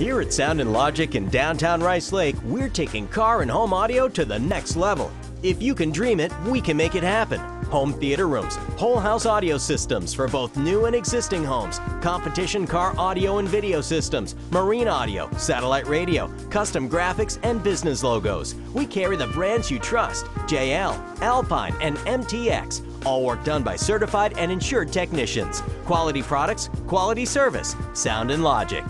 Here at Sound N Logic in downtown Rice Lake, we're taking car and home audio to the next level. If you can dream it, we can make it happen. Home theater rooms, whole house audio systems for both new and existing homes, competition car audio and video systems, marine audio, satellite radio, custom graphics, and business logos. We carry the brands you trust JL, Alpine, and MTX. All work done by certified and insured technicians. Quality products, quality service, Sound N Logic.